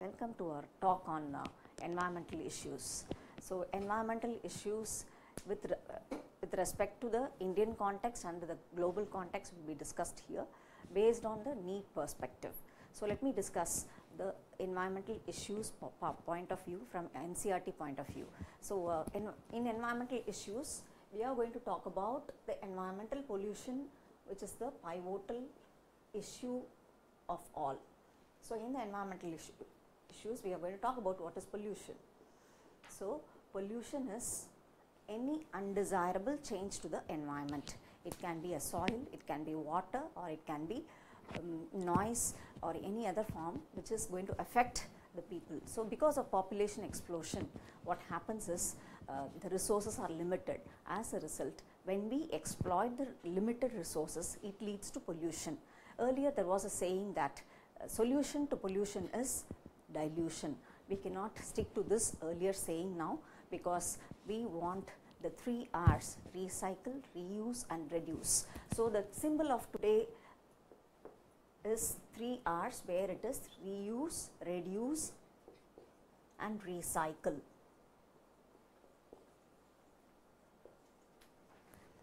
Welcome to our talk on uh, environmental issues. So, environmental issues with, re- with respect to the Indian context and the global context will be discussed here based on the NEET perspective. So, let me discuss the environmental issues po- po- point of view from NCERT point of view. So, uh, in, in environmental issues, we are going to talk about the environmental pollution which is the pivotal issue of all. So, in the environmental issue, issues, we are going to talk about what is pollution. So, pollution is any undesirable change to the environment. It can be a soil, it can be water, or it can be um, noise or any other form which is going to affect the people. So, because of population explosion, what happens is uh, the resources are limited. As a result, when we exploit the limited resources, it leads to pollution. Earlier, there was a saying that uh, solution to pollution is dilution. We cannot stick to this earlier saying now because we want the three R's recycle, reuse, and reduce. So, the symbol of today is three R's where it is reuse, reduce, and recycle.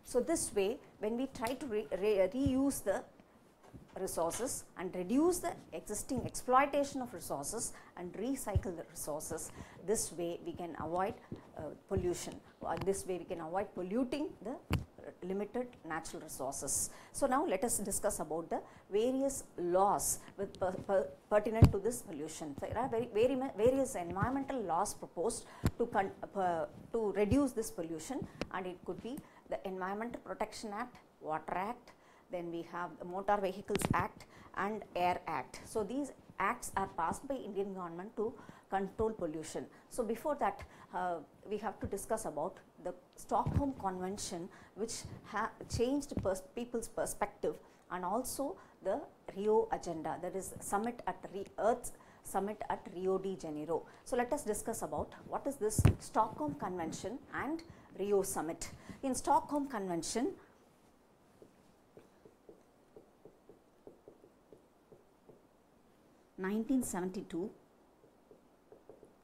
So, this way when we try to re- re- reuse the resources and reduce the existing exploitation of resources and recycle the resources. This way we can avoid uh, pollution or this way we can avoid polluting the uh, limited natural resources. So, now let us discuss about the various laws with per, per, pertinent to this pollution. So, there are very, very various environmental laws proposed to, con, uh, to reduce this pollution and it could be the Environmental Protection Act, Water Act, then we have the Motor Vehicles Act and Air Act. So, these acts are passed by Indian government to control pollution. So, before that uh, we have to discuss about the Stockholm Convention which ha- changed pers- people's perspective and also the Rio agenda that is summit at Re- Earth's summit at Rio de Janeiro. So, let us discuss about what is this Stockholm Convention and Rio summit. In Stockholm Convention, nineteen seventy two,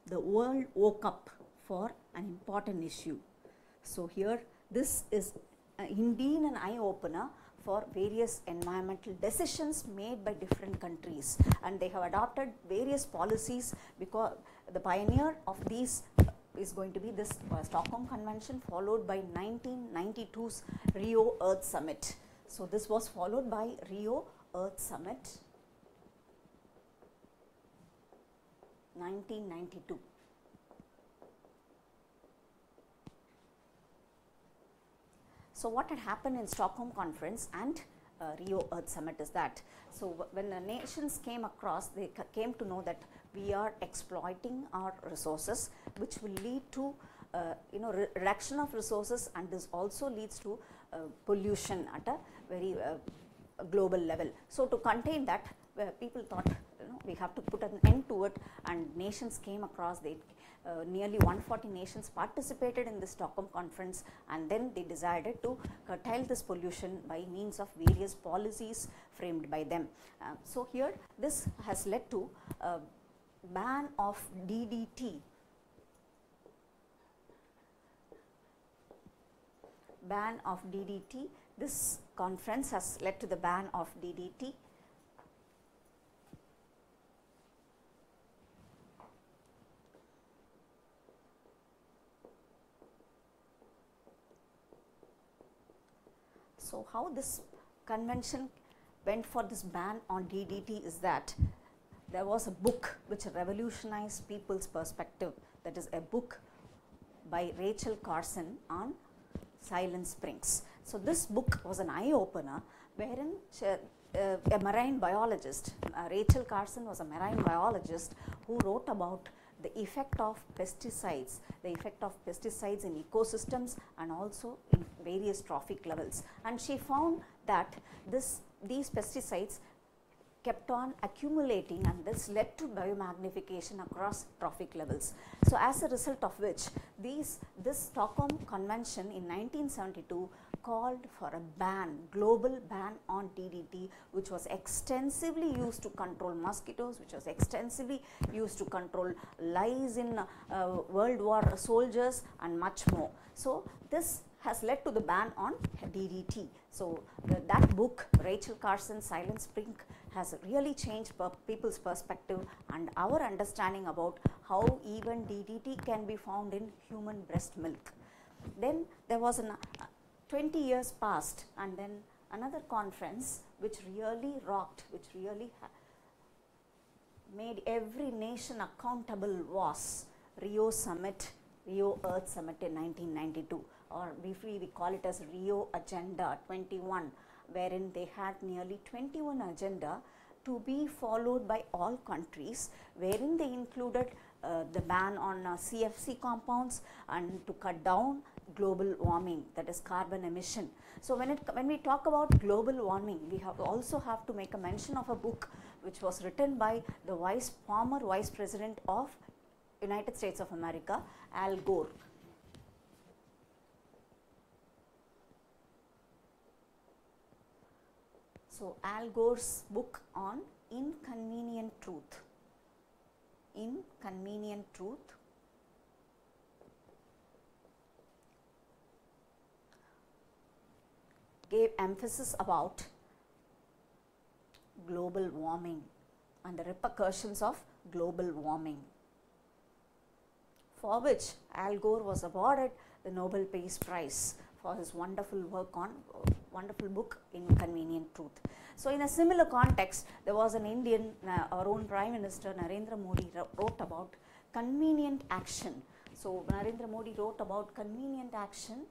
the world woke up for an important issue. So, here this is uh, indeed an eye opener for various environmental decisions made by different countries and they have adopted various policies because the pioneer of these is going to be this uh, Stockholm Convention followed by 1992's Rio Earth Summit. So, this was followed by Rio Earth Summit 1992. So, what had happened in Stockholm Conference and uh, Rio Earth Summit is that, so when the nations came across, they came to know that we are exploiting our resources, which will lead to uh, you know re- reduction of resources, and this also leads to uh, pollution at a very uh, global level. So, to contain that, uh, people thought know we have to put an end to it, and nations came across. They uh, nearly 140 nations participated in the Stockholm conference, and then they decided to curtail this pollution by means of various policies framed by them. Uh, so here, this has led to a ban of DDT. Ban of DDT. This conference has led to the ban of DDT. So, how this convention went for this ban on DDT is that there was a book which revolutionized people's perspective. That is a book by Rachel Carson on Silent Springs. So, this book was an eye opener wherein uh, a marine biologist, uh, Rachel Carson was a marine biologist who wrote about the effect of pesticides, the effect of pesticides in ecosystems and also in various trophic levels. And she found that this, these pesticides kept on accumulating and this led to biomagnification across trophic levels. So, as a result of which these, this Stockholm Convention in 1972 called for a ban, global ban on DDT, which was extensively used to control mosquitoes, which was extensively used to control lice in uh, World War soldiers and much more. So, this has led to the ban on DDT. So, the, that book Rachel Carson Silent Spring has really changed per people's perspective and our understanding about how even DDT can be found in human breast milk. Then there was an uh, 20 years passed and then another conference which really rocked, which really made every nation accountable was Rio Summit, Rio Earth Summit in 1992 or briefly we call it as Rio Agenda 21 wherein they had nearly 21 agenda to be followed by all countries wherein they included uh, the ban on uh, CFC compounds and to cut down global warming that is carbon emission. So when, it, when we talk about global warming we have also have to make a mention of a book which was written by the vice former vice president of United States of America Al Gore So, Al Gore's book on inconvenient truth, inconvenient truth. Gave emphasis about global warming and the repercussions of global warming. For which Al Gore was awarded the Nobel Peace Prize for his wonderful work on wonderful book Inconvenient Truth. So, in a similar context, there was an Indian, uh, our own Prime Minister Narendra Modi wrote about convenient action. So, Narendra Modi wrote about convenient action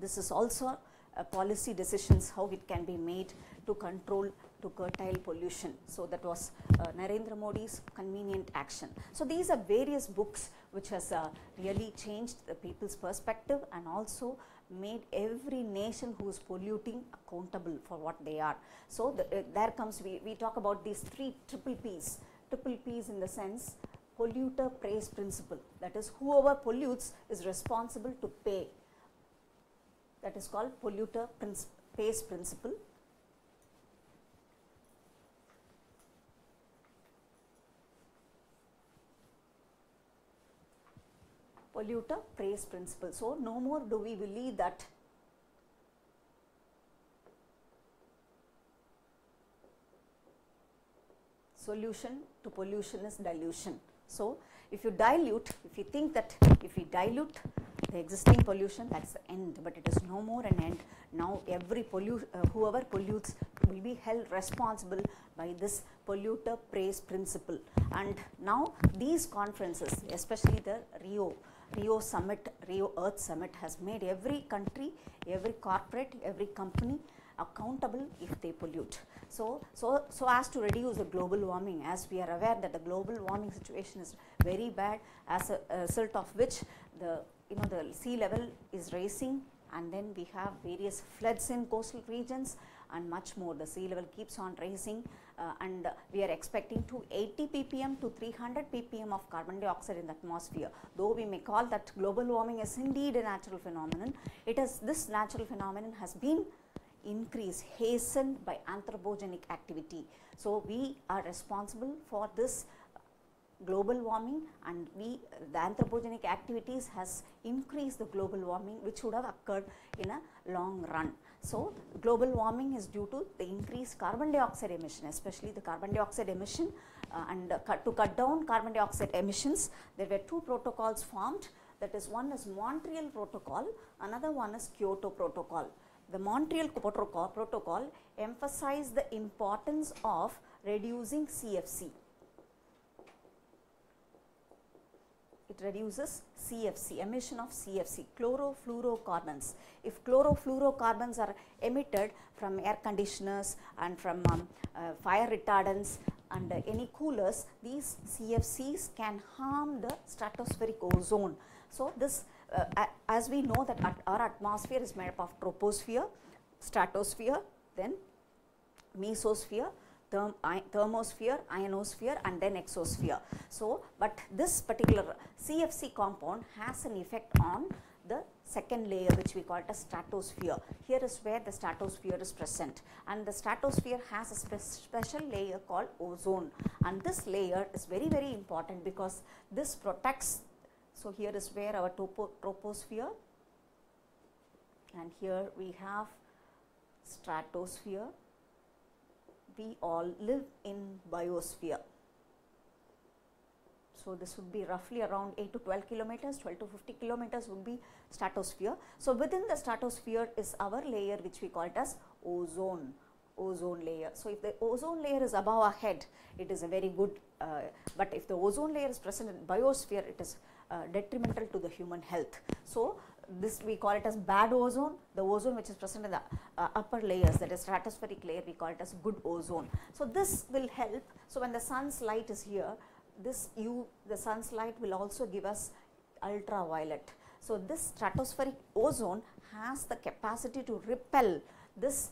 this is also policy decisions how it can be made to control to curtail pollution. So, that was uh, Narendra Modi's convenient action. So, these are various books which has uh, really changed the people's perspective and also made every nation who is polluting accountable for what they are. So, the, uh, there comes we, we talk about these three triple P's, triple P's in the sense polluter pays principle that is whoever pollutes is responsible to pay that is called polluter pays principle polluter pays principle. So, no more do we believe that solution to pollution is dilution. So, if you dilute, if you think that if we dilute the existing pollution that is the end, but it is no more an end. Now, every uh, whoever pollutes will be held responsible by this polluter pays principle. And now, these conferences especially the Rio Rio Summit, Rio Earth Summit has made every country, every corporate, every company accountable if they pollute. So, so, so as to reduce the global warming as we are aware that the global warming situation is very bad as a, a result of which the you know the sea level is rising and then we have various floods in coastal regions and much more the sea level keeps on rising and uh, we are expecting to 80 ppm to 300 ppm of carbon dioxide in the atmosphere. Though we may call that global warming is indeed a natural phenomenon, it is this natural phenomenon has been increased, hastened by anthropogenic activity. So, we are responsible for this global warming and we the anthropogenic activities has increased the global warming which would have occurred in a long run. So, global warming is due to the increased carbon dioxide emission, especially the carbon dioxide emission uh, and uh, cut to cut down carbon dioxide emissions, there were two protocols formed that is one is Montreal protocol, another one is Kyoto protocol. The Montreal protocol, protocol emphasized the importance of reducing CFC it reduces CFC, emission of CFC, chlorofluorocarbons. If chlorofluorocarbons are emitted from air conditioners and from um, uh, fire retardants and uh, any coolers, these CFCs can harm the stratospheric ozone. So, this uh, as we know that our atmosphere is made up of troposphere, stratosphere, then mesosphere, therm, thermosphere, ionosphere and then exosphere. So, but this particular CFC compound has an effect on the second layer which we call it as stratosphere. Here is where the stratosphere is present and the stratosphere has a spe special layer called ozone and this layer is very very important because this protects. So, here is where our topo, troposphere and here we have stratosphere. We all live in biosphere. So, this would be roughly around 8 to 12 kilometers, 12 to 50 kilometers would be stratosphere. So, within the stratosphere is our layer which we call it as ozone, ozone layer. So, if the ozone layer is above our head, it is a very good, uh, but if the ozone layer is present in biosphere, it is uh, detrimental to the human health. So, this we call it as bad ozone, the ozone which is present in the uh, upper layers that is stratospheric layer we call it as good ozone. So, this will help. So, when the sun's light is here, this U, the sun's light will also give us ultraviolet. So, this stratospheric ozone has the capacity to repel this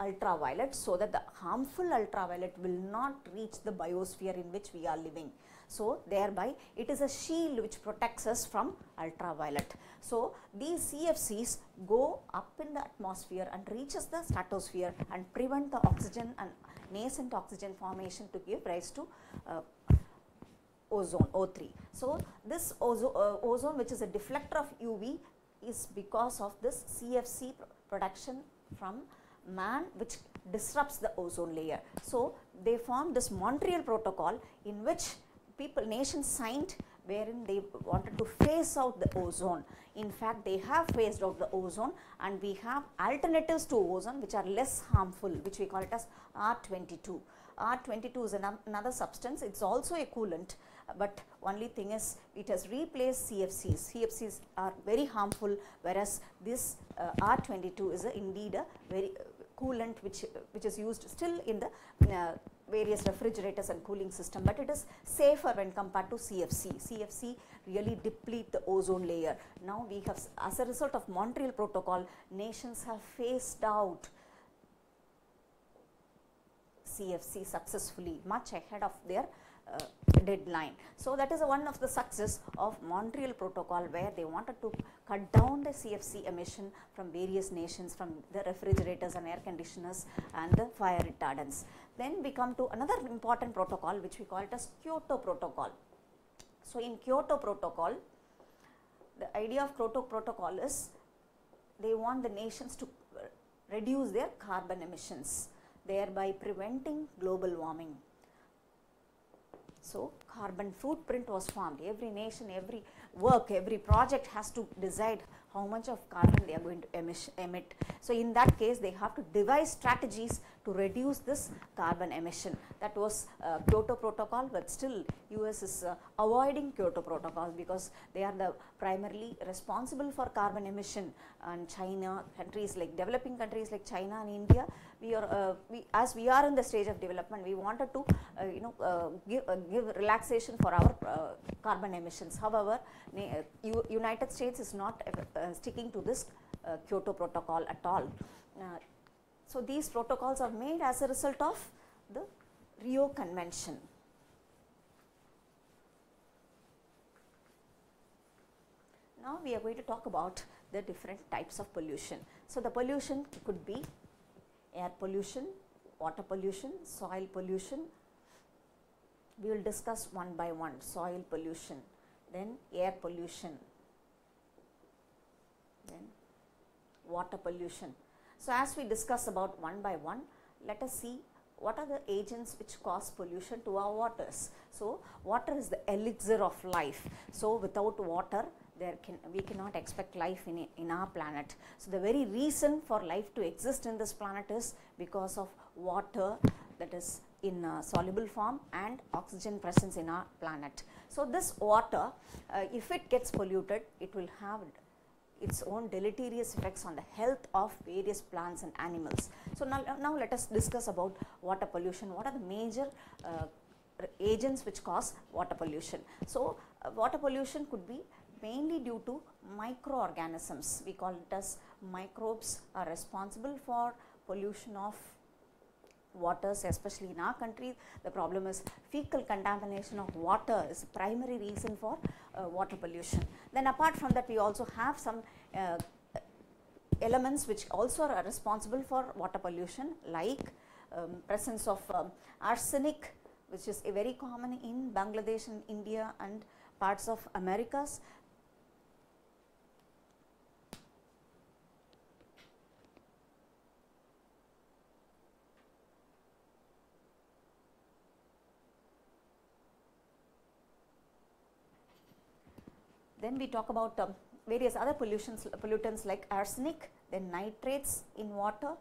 ultraviolet so that the harmful ultraviolet will not reach the biosphere in which we are living. So, thereby it is a shield which protects us from ultraviolet. So, these CFCs go up in the atmosphere and reaches the stratosphere and prevent the oxygen and nascent oxygen formation to give rise to uh, ozone O3. So, this ozo uh, ozone which is a deflector of UV is because of this CFC production from man which disrupts the ozone layer. So, they formed this Montreal protocol in which people nations signed wherein they wanted to phase out the ozone. In fact, they have phased out the ozone and we have alternatives to ozone which are less harmful which we call it as R22. R22 is an, another substance, it is also a coolant but only thing is it has replaced CFCs. CFCs are very harmful whereas this uh, R22 is a, indeed a very coolant which, which is used still in the uh, various refrigerators and cooling system, but it is safer when compared to CFC. CFC really deplete the ozone layer. Now we have as a result of Montreal protocol nations have phased out CFC successfully much ahead of their Uh, deadline. So, that is one of the success of Montreal protocol where they wanted to cut down the CFC emission from various nations from the refrigerators and air conditioners and the fire retardants. Then we come to another important protocol which we call it as Kyoto protocol. So, in Kyoto protocol the idea of Kyoto protocol is they want the nations to reduce their carbon emissions thereby preventing global warming. So, carbon footprint was formed. Every nation, every work, every project has to decide how much of carbon they are going to emit. So, in that case they have to devise strategies to reduce this carbon emission. That was uh, Kyoto protocol, but still US is uh, avoiding Kyoto protocol because they are the primarily responsible for carbon emission and China, countries like developing countries like China and India, we are, uh, we, as we are in the stage of development, we wanted to, uh, you know, uh, give, uh, give relaxation for our carbon emissions. However, United States is not sticking to this Kyoto protocol at all. So, these protocols are made as a result of the Rio Convention. Now, we are going to talk about the different types of pollution. So, the pollution could be air pollution, water pollution, soil pollution. We will discuss one by one soil pollution, then air pollution, then water pollution. So, as we discuss about one by one, let us see what are the agents which cause pollution to our waters. So, water is the elixir of life. So, without water there can we cannot expect life in, in our planet. So, the very reason for life to exist in this planet is because of water that is in soluble form and oxygen presence in our planet. So, this water uh, if it gets polluted it will have its own deleterious effects on the health of various plants and animals. So, now, now let us discuss about water pollution. What are the major uh, agents which cause water pollution? So, uh, water pollution could be mainly due to microorganisms. We call it as microbes are responsible for pollution of waters especially in our country the problem is fecal contamination of water is the primary reason for uh, water pollution then apart from that we also have some uh, elements which also are responsible for water pollution like um, presence of um, arsenic which is very common in Bangladesh and India and parts of Americas. Then we talk about um, various other pollutions, pollutants like arsenic, then nitrates in water,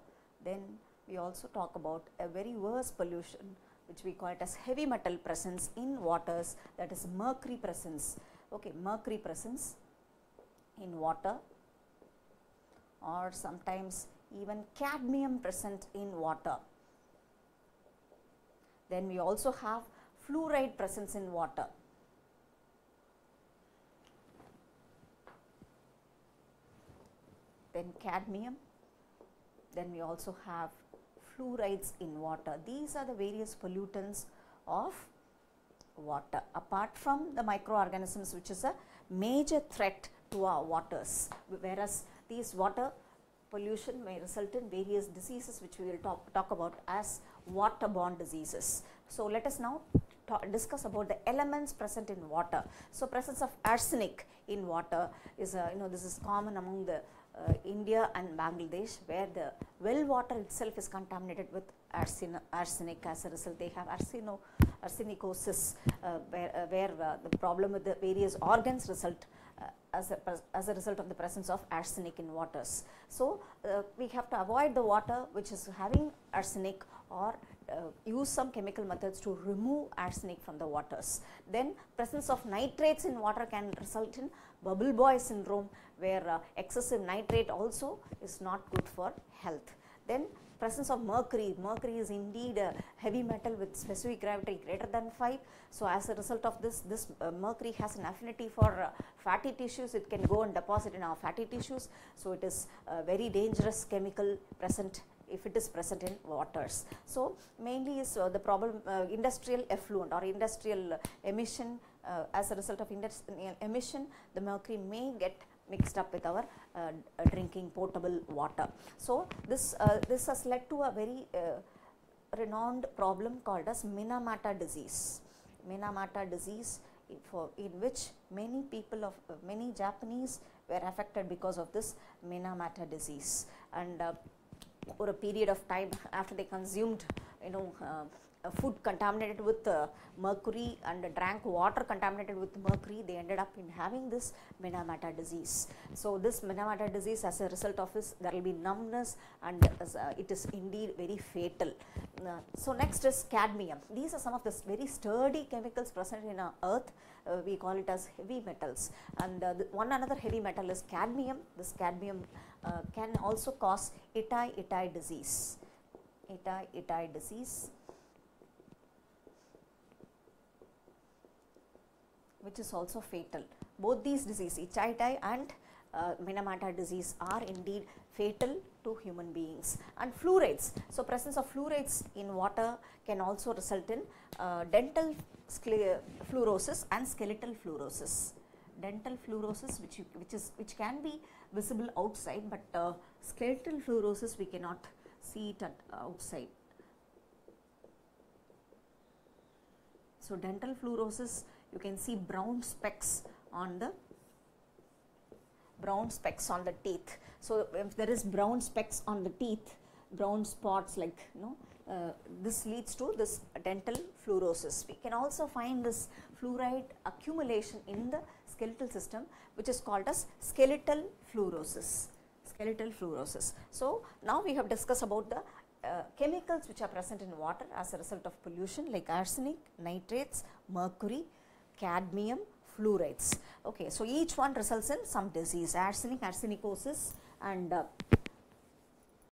then we also talk about a very worse pollution which we call it as heavy metal presence in waters that is mercury presence. Okay mercury presence in water or sometimes even cadmium present in water. Then we also have fluoride presence in water then cadmium then we also have fluorides in water. These are the various pollutants of water apart from the microorganisms which is a major threat to our waters whereas these water pollution may result in various diseases which we will talk, talk about as waterborne diseases. So, let us now discuss about the elements present in water. So, presence of arsenic in water is a, you know this is common among the uh, India and Bangladesh where the well water itself is contaminated with arsen arsenic as a result they have arseno arsenicosis uh, where, uh, where uh, the problem with the various organs result uh, as a, as a result of the presence of arsenic in waters. So, uh, we have to avoid the water which is having arsenic or uh, use some chemical methods to remove arsenic from the waters. Then presence of nitrates in water can result in blue baby syndrome where uh, excessive nitrate also is not good for health. Then presence of mercury, mercury is indeed a heavy metal with specific gravity greater than 5. So, as a result of this, this uh, mercury has an affinity for uh, fatty tissues, it can go and deposit in our fatty tissues. So, it is a very dangerous chemical present if it is present in waters. So, mainly is uh, the problem uh, industrial effluent or industrial emission uh, as a result of industrial emission the mercury may get mixed up with our uh, drinking potable water. So, this, uh, this has led to a very uh, renowned problem called as Minamata disease. Minamata disease for in which many people of uh, many Japanese were affected because of this Minamata disease and uh, over a period of time after they consumed you know uh, food contaminated with uh, mercury and drank water contaminated with mercury, they ended up in having this Minamata disease. So, this Minamata disease as a result of this there will be numbness and uh, it is indeed very fatal. Uh, so, next is cadmium. These are some of the very sturdy chemicals present in our earth. We call it as heavy metals and one another heavy metal is cadmium. This cadmium uh, can also cause Itai-Itai disease. Itai-Itai disease which is also fatal. Both these diseases, Itai-Itai and uh, Minamata disease are indeed fatal to human beings and fluorides. So, presence of fluorides in water can also result in uh, dental fluorosis and skeletal fluorosis. Dental fluorosis which, you, which is which can be visible outside, but uh, skeletal fluorosis we cannot see it at outside. So, dental fluorosis you can see brown specks on the brown specks on the teeth. So, if there is brown specks on the teeth, brown spots like you know, uh, this leads to this dental fluorosis. We can also find this fluoride accumulation in the skeletal system which is called as skeletal fluorosis, skeletal fluorosis. So, now we have discussed about the uh, chemicals which are present in water as a result of pollution like arsenic, nitrates, mercury, cadmium, fluorides. Okay, so each one results in some disease, arsenic, arsenicosis and uh,